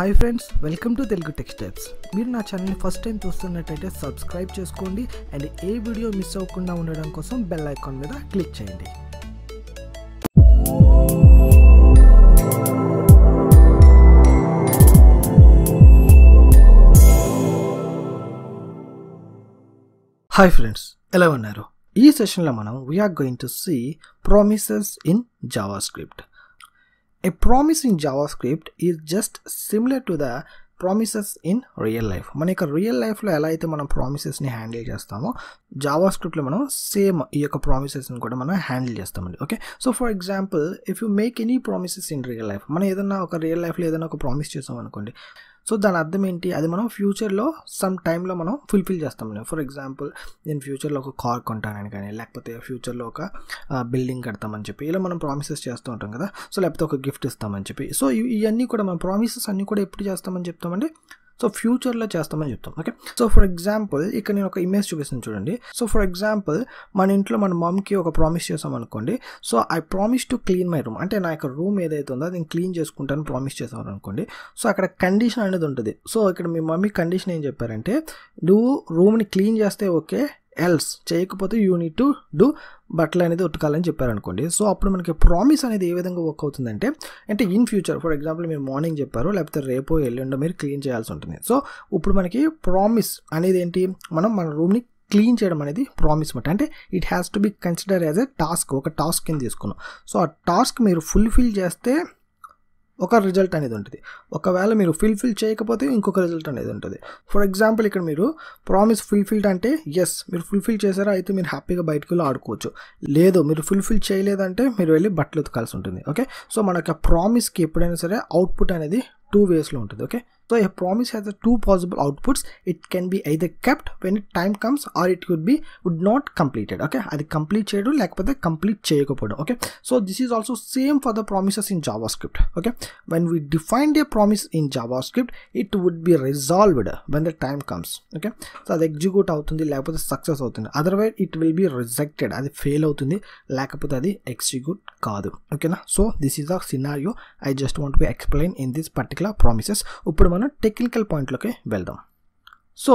Hi friends welcome to Telugu tech steps. మీరు నా ఛానల్ని ఫస్ట్ టైం చూస్తున్నట్టయితే సబ్స్క్రైబ్ చేసుకోండి అండ్ ఏ వీడియో మిస్ అవ్వకుండా ఉండడం కోసం బెల్ ఐకాన్ మీద క్లిక్ చేయండి. హాయ్ ఫ్రెండ్స్ ఎలా ఉన్నారు? ఈ సెషన్లో మనం we're going to see promises in JavaScript A promise in JavaScript is just similar to the promises in real life మన యొక్క రియల్ లైఫ్లో ఎలా అయితే మనం ప్రామిసెస్ని హ్యాండిల్ చేస్తామో జావా స్క్రిప్ట్లో మనం సేమ్ ఈ యొక్క ప్రామిసెస్ని కూడా మనం హ్యాండిల్ చేస్తామండి. Okay so for example if you make any promises in real life మనం ఏదైనా ఒక రియల్ లైఫ్లో ఏదైనా ఒక ప్రామిస్ చేసాం అనుకోండి సో దాని అర్థం ఏంటి? అది మనం ఫ్యూచర్లో సమ్ టైంలో మనం ఫుల్ఫిల్ చేస్తాం. ఫర్ ఎగ్జాంపుల్ నేను ఫ్యూచర్లో ఒక కార్ కొంటానని కానీ లేకపోతే ఫ్యూచర్లో ఒక బిల్డింగ్ కడతామని చెప్పి ఇలా మనం ప్రామిసెస్ చేస్తూ ఉంటాం కదా. సో లేకపోతే ఒక గిఫ్ట్ ఇస్తామని చెప్పి. సో ఇవన్నీ కూడా మనం ప్రామిసెస్ అన్నీ కూడా ఎప్పుడు చేస్తామని చెప్తామండి? సో ఫ్యూచర్లో చేస్తామని చెప్తాం. ఓకే? సో ఫర్ ఎగ్జాంపుల్ ఇక్కడ నేను ఒక ఇమేజ్ చూపిస్తాను చూడండి. సో ఫర్ ఎగ్జాంపుల్ మన ఇంట్లో మన మమ్కి ఒక ప్రామిస్ చేసాం అనుకోండి. So I promise to clean my room. అంటే నా యొక్క రూమ్ ఏదైతే ఉందో నేను క్లీన్ చేసుకుంటాను ప్రామిస్ చేసాను అనుకోండి. సో అక్కడ కండిషన్ అనేది ఉంటుంది. సో ఇక్కడ మీ మమ్మీ కండిషన్ ఏం చెప్పారంటే నువ్వు రూమ్ని క్లీన్ చేస్తే ఓకే ఎల్స్ చేయకపోతే యూ నీడ్ టు డూ బట్టలు అనేది ఉతకాలని చెప్పారనుకోండి. సో అప్పుడు మనకి ప్రామిస్ అనేది ఏ విధంగా వర్క్ అవుతుందంటే అంటే ఇన్ ఫ్యూచర్ ఫర్ ఎగ్జాంపుల్ మీరు మార్నింగ్ చెప్పారు లేకపోతే రేపో ఎల్లుండో మీరు క్లీన్ చేయాల్సి ఉంటుంది. సో ఇప్పుడు మనకి ప్రామిస్ అనేది ఏంటి? మనం మన రూమ్ని క్లీన్ చేయడం అనేది ప్రామిస్ మాట. అంటే it has to be consider as a task ఒక టాస్క్ కింద తీసుకున్నాం. సో ఆ టాస్క్ మీరు ఫుల్ఫిల్ చేస్తే ఒక రిజల్ట్ అనేది ఉంటుంది. ఒకవేళ మీరు ఫుల్ఫిల్ చేయకపోతే ఇంకొక రిజల్ట్ అనేది ఉంటుంది. ఫర్ ఎగ్జాంపుల్ ఇక్కడ మీరు ప్రామిస్ ఫుల్ఫిల్డ్ అంటే ఎస్ మీరు ఫుల్ఫిల్ చేశారా అయితే మీరు హ్యాపీగా బయటకు వెళ్ళి ఆడుకోవచ్చు. లేదు మీరు ఫుల్ఫిల్ చేయలేదంటే మీరు వెళ్ళి బట్టలు ఉతకాల్సి ఉంటుంది. ఓకే సో మనకి ప్రామిస్కి ఎప్పుడైనా సరే అవుట్పుట్ అనేది టూ వేస్లో ఉంటుంది. Okay so a promise has two possible outputs it can be either kept when it time comes or it could be would not completed okay అది కంప్లీట్ చేయడం లేకపోతే కంప్లీట్ చేయకపోవడం. Okay so this is also same for the promises in JavaScript okay when we defined a promise in JavaScript it would be resolved when the time comes okay so అది execute అవుతుంది లేకపోతే success అవుతుంది. Otherwise it will be rejected అది fail అవుతుంది లేకపోతే అది execute కాదు. ఓకేనా so this is a scenario I just want be explain in this particular promises ఇప్పుడు మనం టెక్నికల్ పాయింట్లోకి వెళ్దాం. సో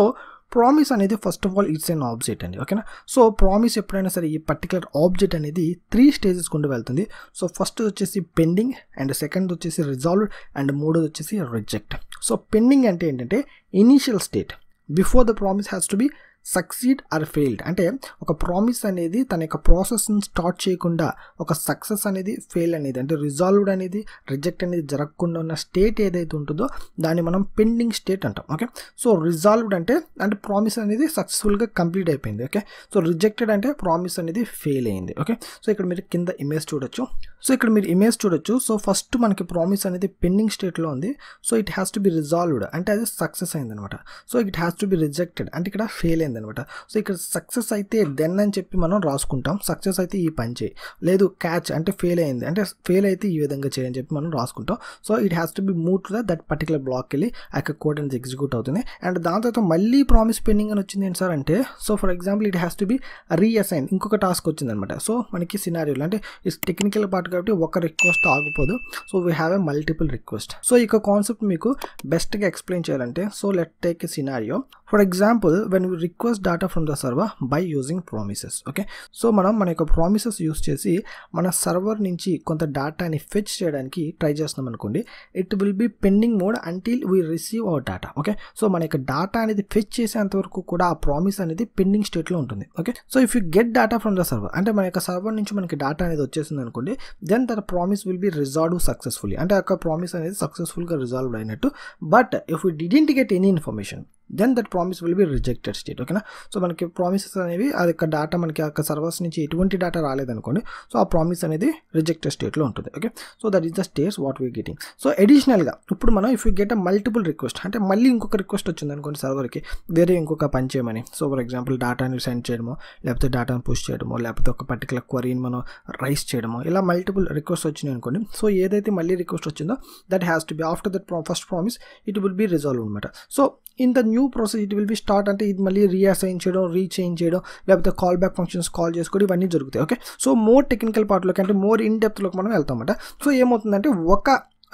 ప్రామిస్ అనేది first of all it's an object అండి ఓకేనా సో ప్రామిస్ ఎప్పుడైనా సరే ఈ పర్టికులర్ ఆబ్జెక్ట్ అనేది త్రీ స్టేజెస్ గుండా వెళ్తుంది. సో ఫస్ట్ వచ్చేసి పెండింగ్ అండ్ సెకండ్ వచ్చేసి రిజాల్వ్డ్ అండ్ మూడోది వచ్చేసి రిజెక్ట్ సో పెండింగ్ అంటే ఏంటంటే initial state before the promise has to be succeed or failed అంటే ఒక ప్రామిస్ అనేది తన యొక్క ప్రాసెస్ని స్టార్ట్ చేయకుండా ఒక సక్సెస్ అనేది ఫెయిల్ అనేది అంటే రిజాల్వ్డ్ అనేది రిజెక్ట్ అనేది జరగకుండా ఉన్న స్టేట్ ఏదైతే ఉంటుందో దాన్ని మనం పెండింగ్ స్టేట్ అంటాం. ఓకే సో రిజాల్వ్డ్ అంటే అంటే ప్రామిస్ అనేది సక్సెస్ఫుల్గా కంప్లీట్ అయిపోయింది. ఓకే సో రిజెక్టెడ్ అంటే ప్రామిస్ అనేది ఫెయిల్ అయింది. ఓకే సో ఇక్కడ మీరు కింద ఇమేజ్ చూడొచ్చు. సో ఇక్కడ మీరు ఇమేజ్ చూడొచ్చు. సో ఫస్ట్ మనకి ప్రామిస్ అనేది పెండింగ్ స్టేట్లో ఉంది. So it has to be resolved అంటే అది సక్సెస్ అయింది అనమాట so it has to be rejected అంటే ఇక్కడ ఫెయిల్ అయింది. అనమాట సో ఇక్కడ సక్సెస్ అయితే దెన్ అని చెప్పి మనం రాసుకుంటాం. సక్సెస్ అయితే ఈ పని చేయి. లేదు క్యాచ్ అంటే ఫెయిల్ అయింది. అంటే ఫెయిల్ అయితే ఈ విధంగా చేయని చెప్పి మనం రాసుకుంటాం. So it has to be move to that particular block వెళ్ళి ఆ యొక్క కోడ్ అనేది ఎగ్జిక్యూట్ అవుతుంది. అండ్ దాని తర్వాత మళ్ళీ ప్రామిస్ పెండింగ్ అని వచ్చింది ఏంటి సార్ అంటే so for example it has to be reassign ఇంకొక టాస్క్ వచ్చింది అనమాట సో మనకి సినారియోలు అంటే ఇట్స్ టెక్నికల్ పార్ట్ కాబట్టి ఒక రిక్వెస్ట్ ఆగిపోదు. So we have a multiple request so ఇక కాన్సెప్ట్ మీకు బెస్ట్గా ఎక్స్ప్లెయిన్ చేయాలంటే so let take a scenario for example when request request data from the server by using promises okay so మనం మన యొక్క ప్రామిసెస్ యూస్ చేసి మన సర్వర్ నుంచి కొంత డేటాని ఫెచ్ చేయడానికి ట్రై చేస్తున్నాం అనుకోండి. It will be pending mode until we receive our data okay so మన యొక్క డేటా అనేది ఫెచ్ చేసేంత వరకు కూడా ఆ ప్రామిస్ అనేది పెండింగ్ స్టేట్లో ఉంటుంది okay so if you get data from the server అంటే మన యొక్క సర్వర్ నుంచి మనకి డేటా అనేది వచ్చేసింది అనుకోండి then that promise will be resolve successfully అంటే ఆ యొక్క ప్రామిస్ అనేది సక్సెస్ఫుల్గా రిజాల్వ్ అయినట్టు. But if you didn't get any information then that promise will be rejected state ఓకేనా సో మనకి ప్రామిసెస్ అనేవి అది యొక్క డేటా మనకి ఆ సర్వర్స్ నుంచి ఎటువంటి డేటా రాలేదనుకోండి సో ఆ ప్రామిస్ అనేది రిజెక్టెడ్ స్టేట్లో ఉంటుంది okay so that is the states what we getting so అడిషనల్గా ఇప్పుడు మనం if you get a multiple request అంటే మళ్ళీ ఇంకొక రిక్వెస్ట్ వచ్చింది అనుకోండి సర్వర్కి వేరే ఇంకొక పని చేయమని. సో ఫర్ ఎగ్జాంపుల్ డేటాని సెండ్ చేయడమో లేకపోతే డేటాను పుష్ చేయడమో లేకపోతే ఒక పర్టికులర్ క్వరీని మనం రైస్ చేయడమో ఇలా మల్టిపుల్ రిక్వెస్ట్ వచ్చినాయి అనుకోండి సో ఏదైతే మళ్ళీ రిక్వెస్ట్ వచ్చిందో that has to be after that first promise it will be resolve అనమాట so in the new process it will be start అంటే ఇది మళ్ళీ రీఅసైన్ చేయడం రీచేంజ్ చేయడం లేకపోతే కాల్ బ్యాక్ ఫంక్షన్స్ కాల్ చేసుకోవడం ఇవన్నీ జరుగుతాయి ఓకే సో మోర్ టెక్నికల్ పార్ట్లోకి అంటే మోర్ ఇన్ డెప్త్లోకి మనం వెళ్తామన్నమాట సో ఏమవుతుందంటే ఒక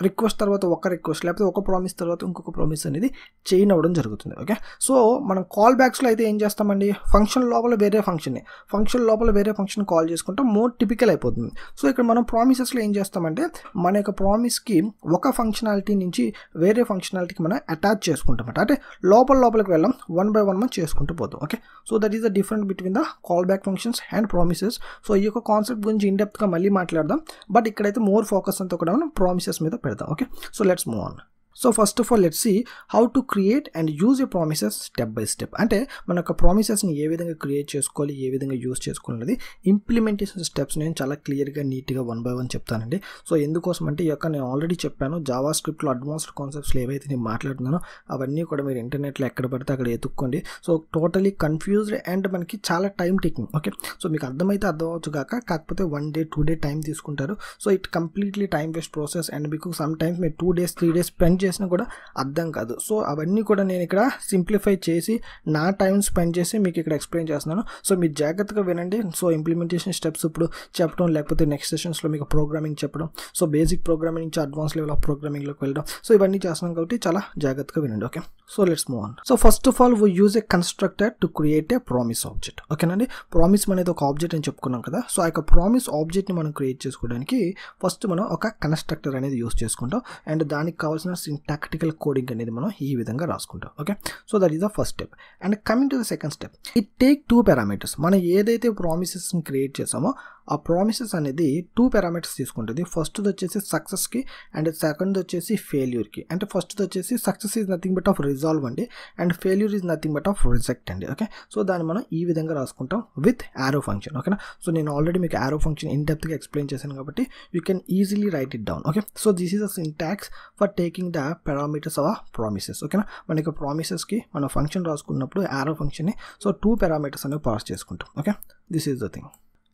రిక్వెస్ట్ తర్వాత ఒక రిక్వెస్ట్ లేకపోతే ఒక ప్రామిస్ తర్వాత ఇంకొక ప్రామిస్ అనేది చైన్ అవ్వడం జరుగుతుంది ఓకే? సో మనం కాల్ బ్యాక్స్లో అయితే ఏం చేస్తామండి? ఫంక్షన్ లోపల వేరే ఫంక్షన్ ఫంక్షన్ లోపల వేరే ఫంక్షన్ కాల్ చేసుకుంటాం మోర్ టిపికల్ అయిపోతుంది. సో ఇక్కడ మనం ప్రామిసెస్లో ఏం చేస్తామంటే మన యొక్క ప్రామిస్కి ఒక ఫంక్షనాలిటీ నుంచి వేరే ఫంక్షనాలిటీకి మనం అటాచ్ చేసుకుంటాం అంటే లోపల లోపలికి వెళ్ళాం వన్ బై వన్ మనం చేసుకుంటూ పోతాం okay? So that is the different between the callback functions and promises so ఈ యొక్క కాన్సెప్ట్ గురించి ఇన్డెప్త్గా మళ్ళీ మాట్లాడదాం. బట్ ఇక్కడైతే మోర్ ఫోకస్ అంతా కూడా మనం ప్రామిసెస్ మీద పెడతాం పెడదాం okay so let's move on so first of all let see how to create and use a promises step by step అంటే మన యొక్క ప్రామిసెస్ని ఏ విధంగా క్రియేట్ చేసుకోవాలి ఏ విధంగా యూజ్ చేసుకోవాలి ఇంప్లిమెంటేషన్ స్టెప్స్ నేను చాలా క్లియర్గా నీట్గా వన్ బై వన్ చెప్తానండి. సో ఎందుకోసం అంటే ఈ యొక్క నేను ఆల్రెడీ చెప్పాను జావా స్క్రిప్ట్లో అడ్వాన్స్డ్ కాన్సెప్ట్స్లో ఏవైతే నేను మాట్లాడుతున్నానో అవన్నీ కూడా మీరు ఇంటర్నెట్లో ఎక్కడ పడితే అక్కడ ఎత్తుక్కోండి. సో టోటలీ కన్ఫ్యూజ్డ్ అండ్ మనకి చాలా టైం టేకింగ్ ఓకే సో మీకు అర్థమైతే అర్థం అవ్వచ్చు కాక కాకపోతే one day two day time తీసుకుంటారు. So it completely time waste process and మీకు సమ్ టైమ్స్ మీరు two days three days spend చేసినా కూడా అర్థం కాదు. సో అవన్నీ కూడా నేను ఇక్కడ సింప్లిఫై చేసి నా టైం స్పెండ్ చేసి మీకు ఇక్కడ ఎక్స్ప్లెయిన్ చేస్తున్నాను. సో మీరు జాగ్రత్తగా వినండి. సో ఇంప్లిమెంటేషన్ స్టెప్స్ ఇప్పుడు చెప్పడం లేకపోతే నెక్స్ట్ సెషన్స్లో మీకు ప్రోగ్రామింగ్ చెప్పడం. సో బేసిక్ ప్రోగ్రామింగ్ నుంచి అడ్వాన్స్ లెవెల్ ఆఫ్ ప్రోగ్రామింగ్లోకి వెళ్ళడం. సో ఇవన్నీ చేస్తున్నాం కాబట్టి చాలా జాగ్రత్తగా వినండి. Okay? So let's move on. So first of all we use a constructor to create a promise object ఓకేనండి ప్రామిస్ అనేది ఒక ఆబ్జెక్ట్ అని చెప్పుకున్నాం కదా. సో ఆ యొక్క ప్రామిస్ ఆబ్జెక్ట్ని మనం క్రియేట్ చేసుకోవడానికి ఫస్ట్ మనం ఒక కన్స్ట్రక్టర్ అనేది యూస్ చేసుకుంటాం. అండ్ దానికి కావాల్సిన టాక్టికల్ కోడింగ్ అనేది మనం ఈ విధంగా రాసుకుంటాం. Okay so that is the first step and coming to the second step it take two parameters మనం ఏదైతే ప్రామిసెస్ని క్రియేట్ చేసామో ఆ ప్రామిసెస్ అనేది టూ పారామీటర్స్ తీసుకుంటుంది. ఫస్ట్ది వచ్చేసి సక్సెస్కి అండ్ సెకండ్ వచ్చేసి ఫెయిల్యూర్కి అంటే ఫస్ట్ది వచ్చేసి success is nothing but of resolve అండి. And failure is nothing but of reject అండి. ఓకే సో దాన్ని మనం ఈ విధంగా రాసుకుంటాం విత్ యారో ఫంక్షన్ ఓకేనా సో నేను ఆల్రెడీ మీకు యారో ఫంక్షన్ ఇన్ డెప్త్గా ఎక్స్ప్లెయిన్ చేశాను కాబట్టి you can easily write it down okay so this is a syntax for taking the parameters of promises ఓకేనా మనకి ప్రామిసెస్కి మనం ఫంక్షన్ రాసుకున్నప్పుడు యారో ఫంక్షన్ని సో టూ పారామీటర్స్ అనేవి పాస్ చేసుకుంటాం okay this is the thing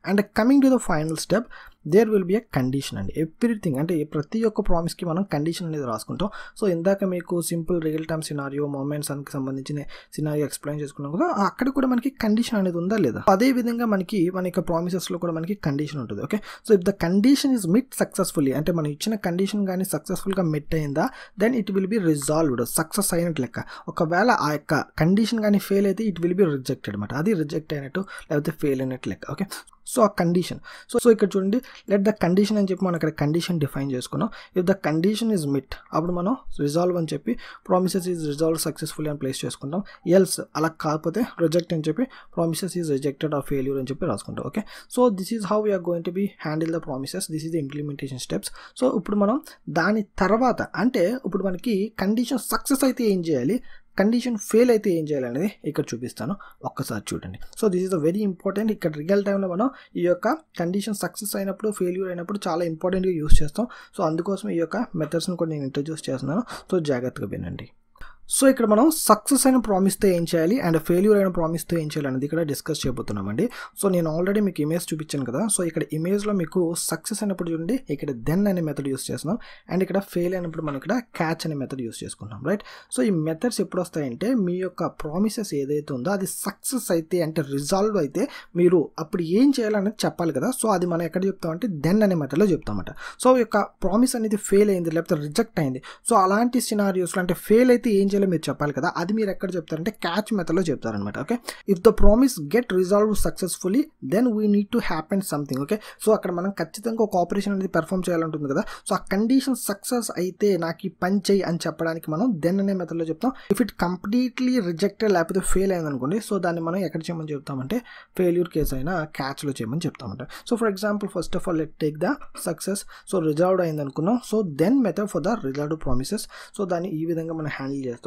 and coming to the final step there will be a condition అండి. Everything అంటే ప్రతి ఒక్క ప్రామిస్కి మనం కండిషన్ అనేది రాసుకుంటాం. సో ఇందాక మీకు simple real time scenario moments అనికి సంబంధించిన సినారియో ఎక్స్ప్లెయిన్ చేసుకున్నాం కదా అక్కడ కూడా మనకి కండిషన్ అనేది ఉందా లేదా? అదే విధంగా మనకి మన యొక్క ప్రామిసెస్లో కూడా మనకి కండిషన్ ఉంటుంది okay so if the condition is met successfully అంటే మనం ఇచ్చిన కండిషన్ కానీ సక్సెస్ఫుల్గా మిట్ అయిందా then it will be resolved success అయినట్టు లెక్క. ఒకవేళ ఆ యొక్క కండిషన్ కానీ ఫెయిల్ అయితే ఇట్ విల్ బి రిజెక్టెడ్ అనమాట అది రిజెక్ట్ అయినట్టు లేకపోతే ఫెయిల్ అయినట్టు లెక్క ఓకే సో ఆ కండిషన్ సో సో ఇక్కడ చూడండి లెట్ ద కండిషన్ అని చెప్పి మనం ఇక్కడ కండిషన్ డిఫైన్ చేసుకున్నాం. If the condition is met అప్పుడు మనం రిజాల్వ్ అని చెప్పి ప్రామిసెస్ ఈజ్ రిజాల్వ్ సక్సెస్ఫుల్ అని ప్లేస్ చేసుకుంటాం. ఎల్స్ అలా కాకపోతే రిజెక్ట్ అని చెప్పి promises is rejected or failure అని చెప్పి రాసుకుంటాం. Okay so this is how we're going to be handle the promises this is the implementation steps so ఇప్పుడు మనం దాని తర్వాత అంటే ఇప్పుడు మనకి కండిషన్ సక్సెస్ అయితే ఏం చేయాలి? కండిషన్ ఫెయిల్ అయితే ఏం చేయాలనేది ఇక్కడ చూపిస్తాను. ఒక్కసారి చూడండి. So this is the very important ఇక్కడ రియల్ టైంలో మనం ఈ యొక్క కండిషన్ సక్సెస్ అయినప్పుడు ఫెయిల్యూర్ అయినప్పుడు చాలా ఇంపార్టెంట్గా యూస్ చేస్తాం. సో అందుకోసం ఈ యొక్క మెథడ్స్ని కూడా నేను ఇంట్రడ్యూస్ చేస్తున్నాను. సో జాగ్రత్తగా వినండి. సో ఇక్కడ మనం సక్సెస్ అయిన ప్రామిస్తో ఏం చేయాలి అండ్ ఫెయిల్యూర్ అయిన ప్రామిస్తో ఏం చేయాలి అనేది ఇక్కడ డిస్కస్ చేయబోతున్నామండి. సో నేను ఆల్రెడీ మీకు ఇమేజ్ చూపించాను కదా. సో ఇక్కడ ఇమేజ్లో మీకు సక్సెస్ అయినప్పుడు చూడండి ఇక్కడ దెన్ అనే మెథడ్ యూస్ చేస్తున్నాం అండ్ ఇక్కడ ఫెయిల్ అయినప్పుడు మనం ఇక్కడ క్యాచ్ అనే మెథడ్ యూస్ చేసుకుంటాం రైట్ సో ఈ మెథడ్స్ ఎప్పుడు వస్తాయంటే మీ యొక్క ప్రామిసెస్ ఏదైతే ఉందో అది సక్సెస్ అయితే అంటే రిజాల్వ్ అయితే మీరు అప్పుడు ఏం చేయాలనేది చెప్పాలి కదా. సో అది మనం ఎక్కడ చెప్తామంటే దెన్ అనే మెథడ్లో చెప్తామట. సో ఈ యొక్క ప్రామిస్ అనేది ఫెయిల్ అయింది లేకపోతే రిజెక్ట్ అయింది. సో అలాంటి సినారియోస్లో అంటే ఫెయిల్ అయితే ఏం లాంగ్వేజ్లో మీరు చెప్పాలి కదా అది మీరు ఎక్కడ చెప్తారంటే క్యాచ్ మెథడ్లో చెప్తారనమాట okay if the promise get resolve successfully then we need to happen something okay so అక్కడ మనం ఖచ్చితంగా ఒక ఆపరేషన్ అనేది పెర్ఫామ్ చేయాలంటుంది కదా సో ఆ కండిషన్ సక్సెస్ అయితే నాకు ఈ పని చేయి అని చెప్పడానికి మనం దెన్ అనే మెథడ్లో చెప్తాం. ఇఫ్ ఇట్ కంప్లీట్లీ రిజెక్టెడ్ లేకపోతే ఫెయిల్ అయింది అనుకోండి సో దాన్ని మనం ఎక్కడ చేయమని చెప్తామంటే ఫెయిల్యూర్ కేసు అయినా క్యాచ్లో చేయమని చెప్తామంట. So for example first of all let take the success so resolved అయిందనుకున్నాం. So then method for the reserved promises so దాన్ని ఈ విధంగా మనం హ్యాండిల్ చేస్తాం.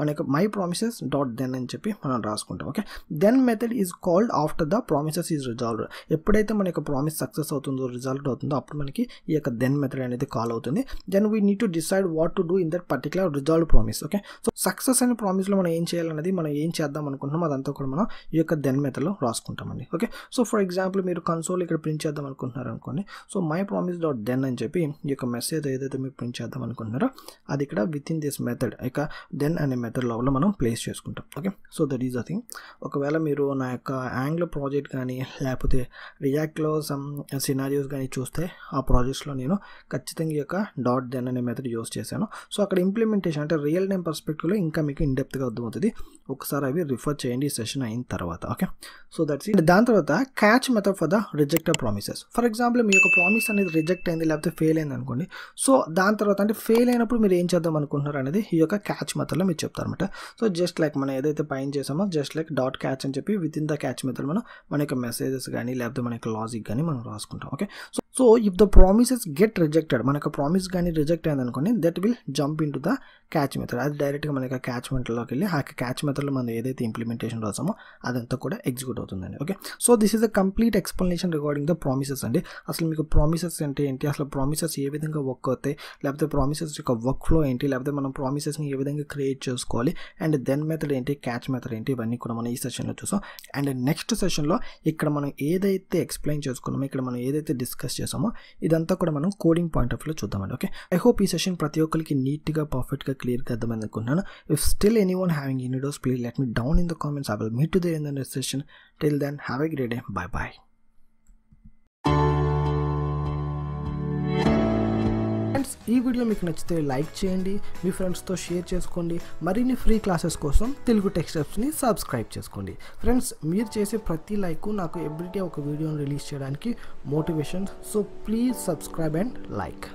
మన యొక్క మై ప్రామిసెస్ డాట్ దెన్ అని చెప్పి మనం రాసుకుంటాం okay then method is called after the promises is resolved ఎప్పుడైతే మన యొక్క ప్రామిస్ సక్సెస్ అవుతుందో రిజాల్వ్ అవుతుందో అప్పుడు మనకి ఈ యొక్క దెన్ మెథడ్ అనేది కాల్ అవుతుంది. Then we need to decide what to do in that particular resolve promise okay so success అనే ప్రామిస్లో మనం ఏం చేయాలనేది మనం ఏం చేద్దాం అనుకుంటున్నాం అదంతా కూడా మనం ఈ యొక్క దెన్ మెథడ్లో రాసుకుంటామండి ఓకే సో ఫర్ ఎగ్జాంపుల్ మీరు కన్సోల్ ఇక్కడ ప్రింట్ చేద్దాం అనుకుంటున్నారు అనుకోండి. So my promise dot then అని చెప్పి ఈ యొక్క మెసేజ్ ఏదైతే మీరు ప్రింట్ చేద్దాం అనుకుంటున్నారో అది ఇక్కడ విత్ ఇన్ దిస్ మెథడ్ ఇక దెన్ అనే మెథడ్ లోపల మనం ప్లేస్ చేసుకుంటాం. Okay so that is the thing ఒకవేళ మీరు నా యొక్క యాంగ్లో ప్రాజెక్ట్ కానీ లేకపోతే రియాక్ట్లో సమ్ సినారియోస్ కానీ చూస్తే ఆ ప్రాజెక్ట్స్లో నేను ఖచ్చితంగా ఈ యొక్క డాట్ దెన్ అనే మెథడ్ యూస్ చేశాను. సో అక్కడ ఇంప్లిమెంటేషన్ అంటే రియల్ టైం పర్స్పెక్టివ్లో ఇంకా మీకు ఇన్డెప్త్గా అర్థమవుతుంది. ఒకసారి అవి రిఫర్ చేయండి ఈ సెషన్ అయిన తర్వాత. ఓకే సో దట్స్ ఇట్ దాని తర్వాత catch method for the rejected promises for example మీ యొక్క ప్రామిస్ అనేది రిజెక్ట్ అయింది లేకపోతే ఫెయిల్ అయింది అనుకోండి. సో దాని తర్వాత అంటే ఫెయిల్ అయినప్పుడు మీరు ఏం చేద్దాం అనుకుంటున్నారు అనేది ఈ యొక్క క్యాచ్ మెథడ్లో మీరు చెప్తారనమాట సో జస్ట్ లైక్ మనం ఏదైతే పైన చేసామో జస్ట్ లైక్ డాట్ క్యాచ్ అని చెప్పి with in the catch method మనం మన యొక్క మెసేజెస్ కానీ లేకపోతే మన యొక్క లాజిక్ కానీ మనం రాసుకుంటాం. Okay so so if the promises get rejected మన యొక్క ప్రామిస్ కానీ రిజెక్ట్ అయింది అనుకోండి that will jump into the catch method అది డైరెక్ట్గా మన యొక్క క్యాచ్ మెథడ్లోకి వెళ్ళి ఆ క్యాచ్ మెథడ్లో మనం ఏదైతే ఇంప్లిమెంటేషన్ రాసామో అదంతా కూడా ఎగ్జిక్యూట్ అవుతుందండి. Okay so this is the complete explanation regarding the promises అండి. అసలు మీకు ప్రామిసెస్ అంటే ఏంటి? అసలు ప్రామిసెస్ ఏ విధంగా వర్క్ అవుతాయి? లేకపోతే ప్రామిసెస్ యొక్క వర్క్ ఫ్లో ఏంటి? లేకపోతే మనం ప్రామిసెస్ని ఏ విధంగా క్రియేట్ చేసుకోవాలి అండ్ దెన్ మెథడ్ ఏంటి? క్యాచ్ మెథడ్ ఏంటి? ఇవన్నీ కూడా మనం ఈ సెషన్లో చూసాం. అండ్ నెక్స్ట్ సెషన్లో ఇక్కడ మనం ఏదైతే ఎక్స్ప్లెయిన్ చేసుకున్నామో ఇక్కడ మనం ఏదైతే డిస్కస్ చేసామో ఇదంతా కూడా మనం కోడింగ్ పాయింట్ ఆఫ్ వ్యూలో చూద్దామండి. ఓకే? ఐ హోప్ ఈ సెషన్ ప్రతి ఒక్కరికి నీట్గా పర్ఫెక్ట్గా క్లియర్గా అర్థమైంది అనుకుంటున్నాను. If still anyone having any doubts please let me down in the comments I will meet to they in the next session till then have a great day bye bye friends ఈ video మీకు నచ్చితే like చేయండి మీ ఫ్రెండ్స్తో share చేసుకోండి మరిన్ని free classes కోసం Telugu text subscribe చేసుకోండి. Friends మీరు చేసే ప్రతి లైక్ నాకు ఎవ్రీడే ఒక వీడియోని రిలీజ్ చేయడానికి motivation so please subscribe and like.